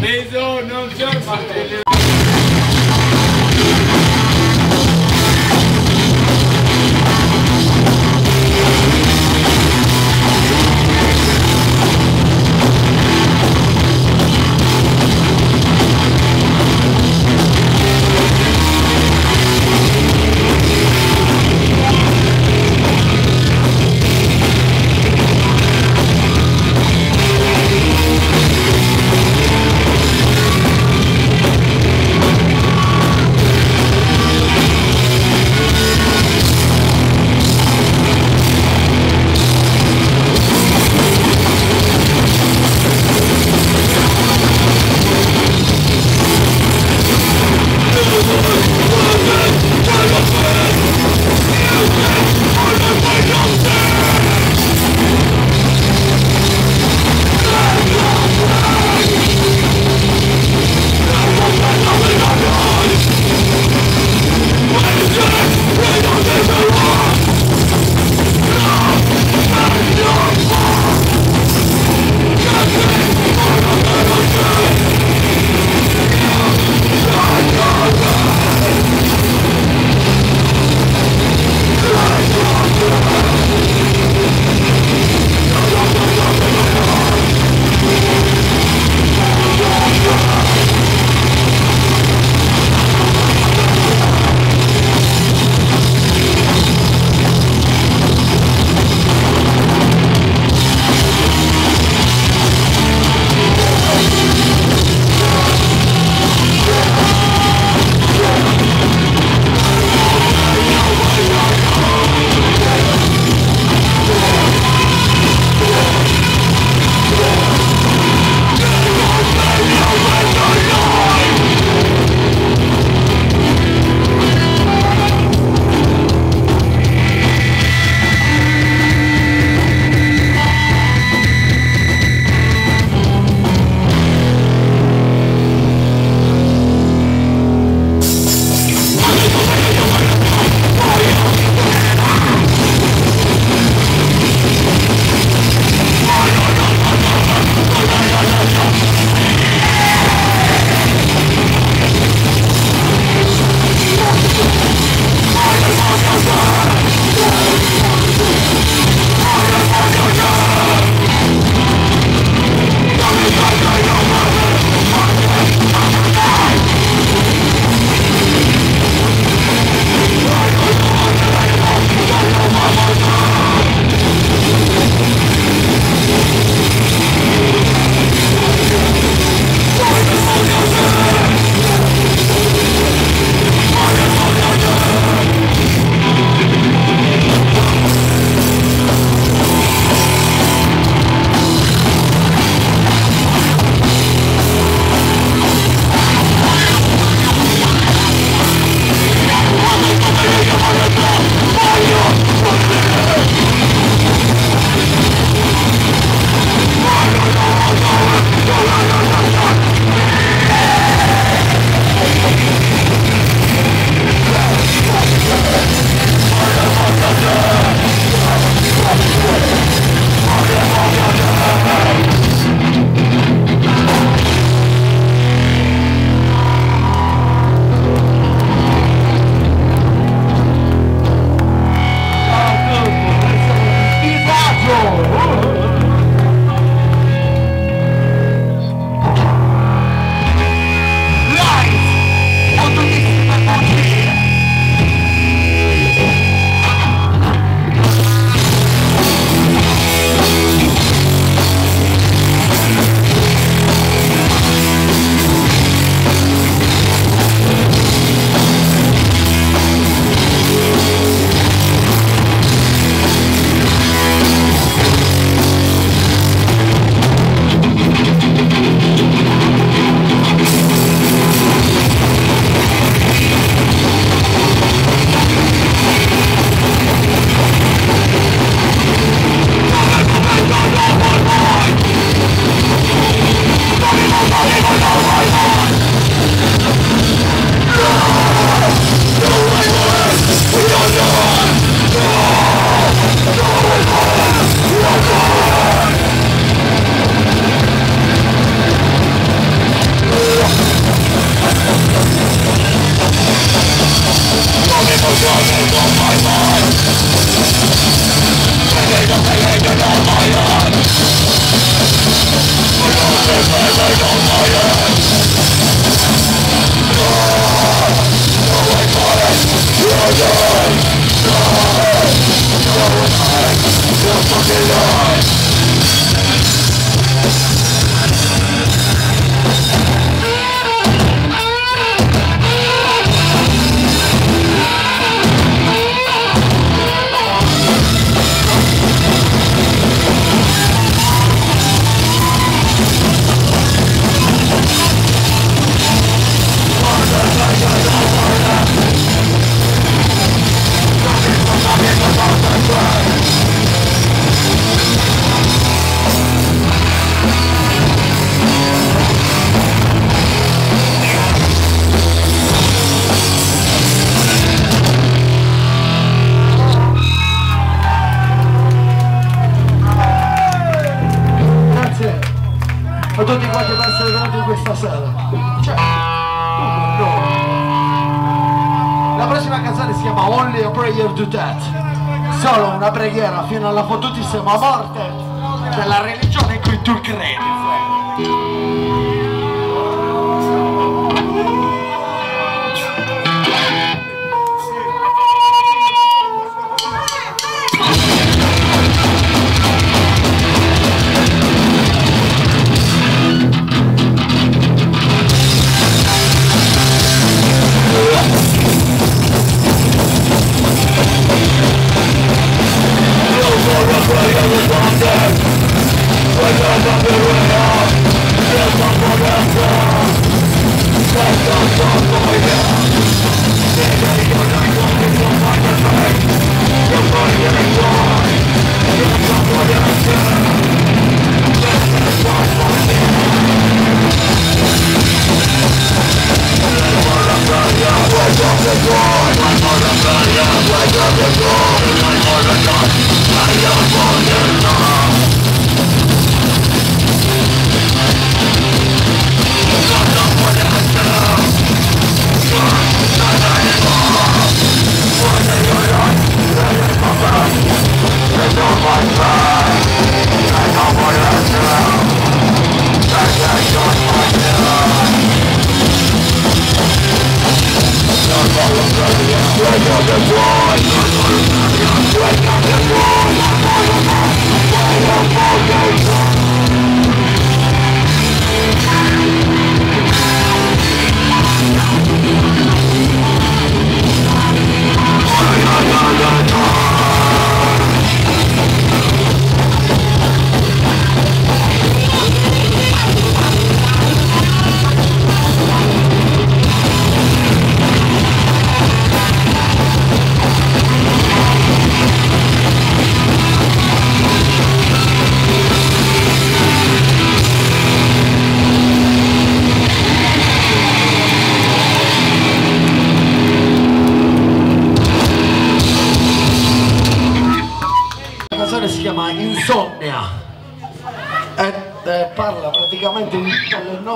Beijo, não chama. Fino alla fottutissima morte. Della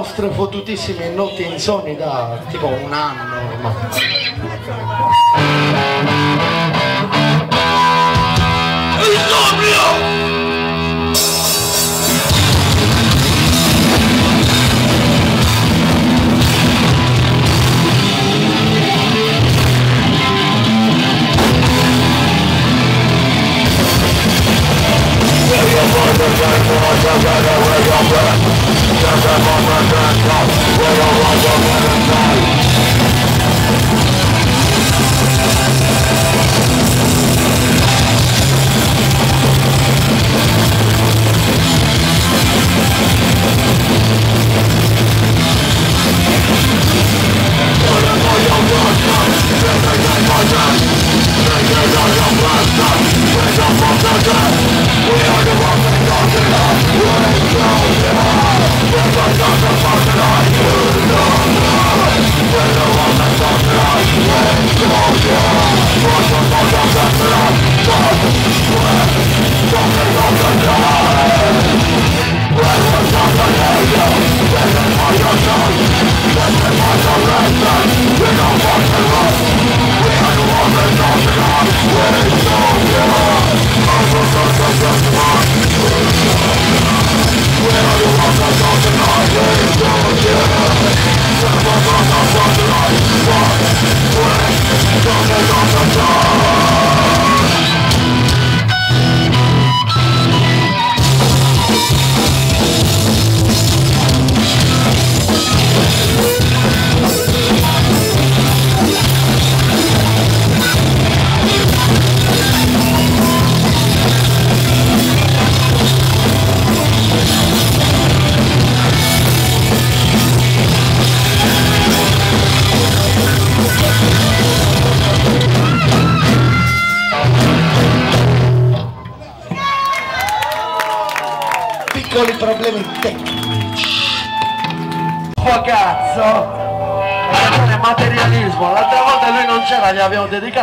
nostre fottutissime notti insonni da tipo un anno ormai. This is a perfect We are right of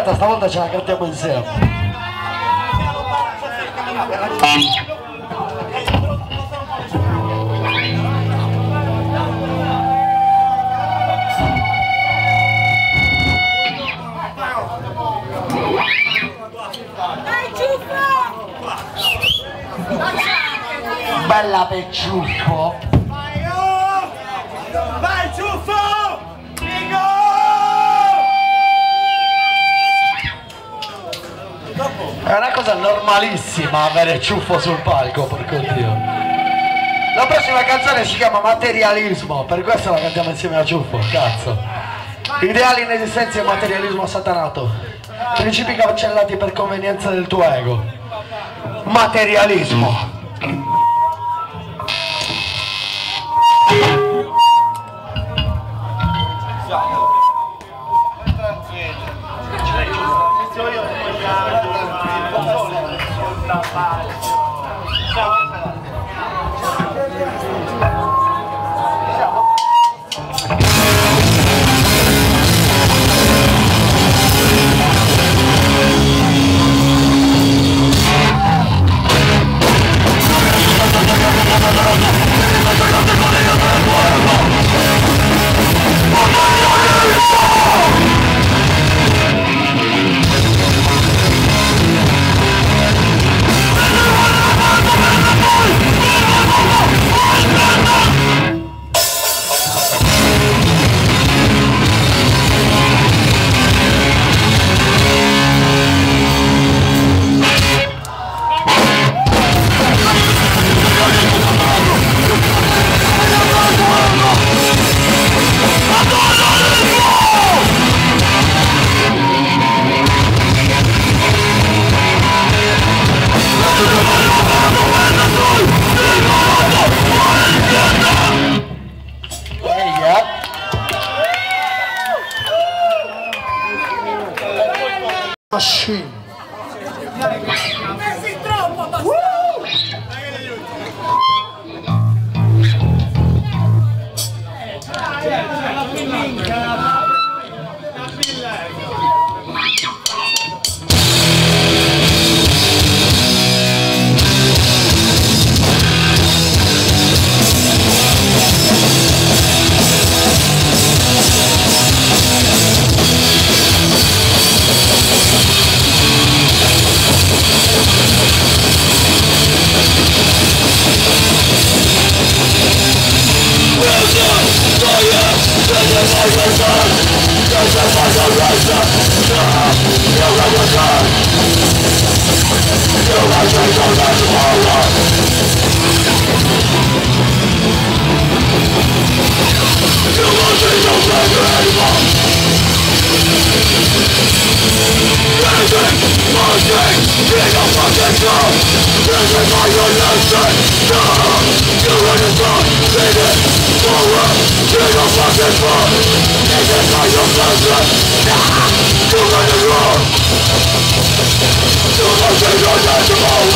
cantata stavolta ce la cantiamo insieme. Bella pecciuffo malissima avere ciuffo sul palco, porco dio. La prossima canzone si chiama Materialismo, per questo la cantiamo insieme a ciuffo, cazzo. Ideali in esistenza e materialismo satanato. Principi cancellati per convenienza del tuo ego. Materialismo. Let's go, let's go, let's 就让心中燃烧着吧！热血、狂喜，就让它燃烧，就让它永远燃烧。就让这身体、灵魂，就让它燃烧，就让它燃烧着吧！就让心中燃烧吧！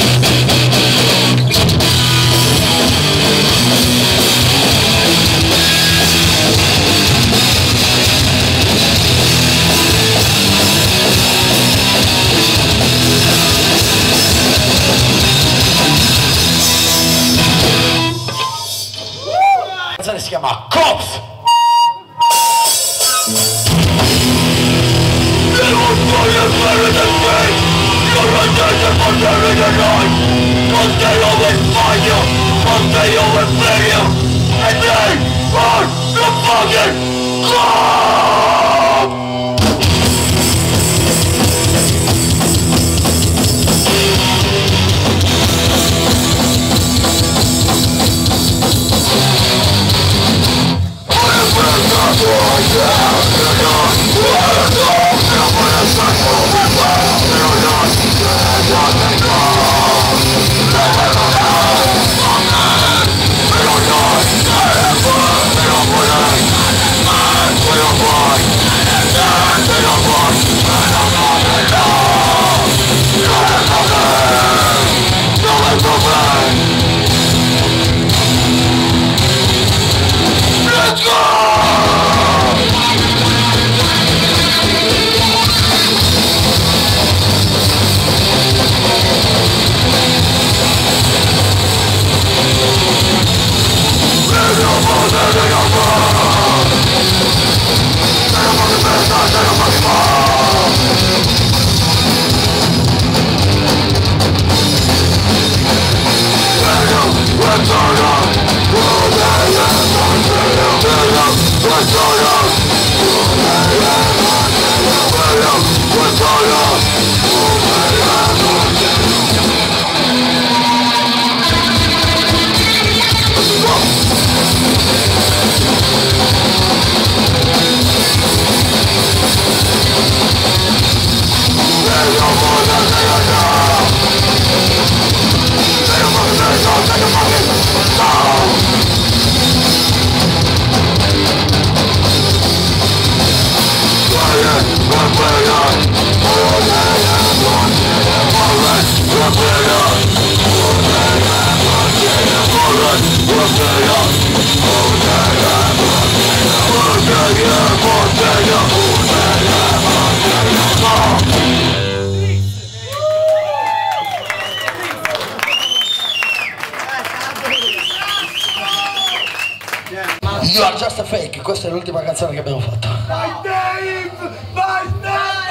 Fake, questa è l'ultima canzone che abbiamo fatto. Vai Dave! Vai Dave!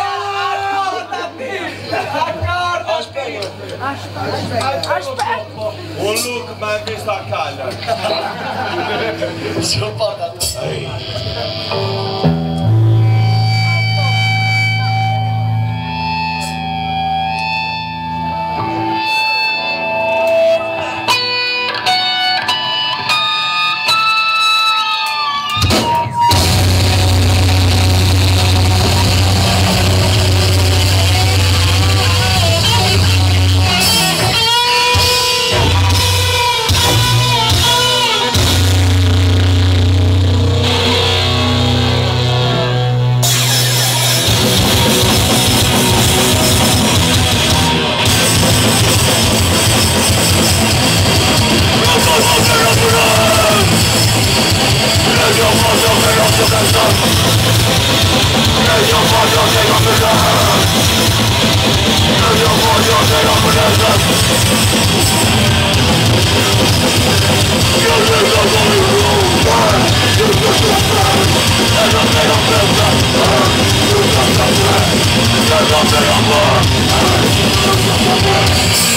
Un look ma mi sta a calda.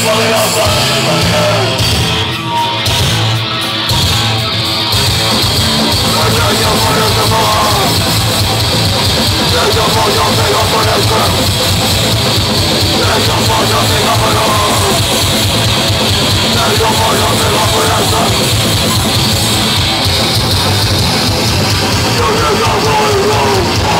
Well, they all You're not.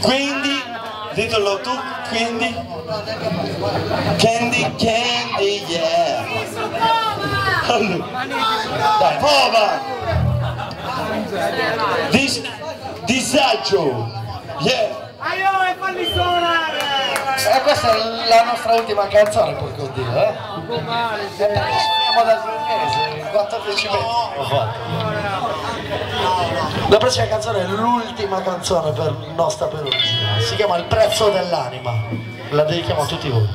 Quindi, ditelo tu, quindi, Candy Candy, yeah. Dai, prova! Dis- disagio, yeah. Aioi, falli suonare! E questa è la nostra ultima canzone, porco dio, eh? Siamo dal mese, 14 mesi ho fatto. La prossima canzone è l'ultima canzone per nostra Peruggia. Si chiama Il prezzo dell'anima. La dedichiamo a tutti voi.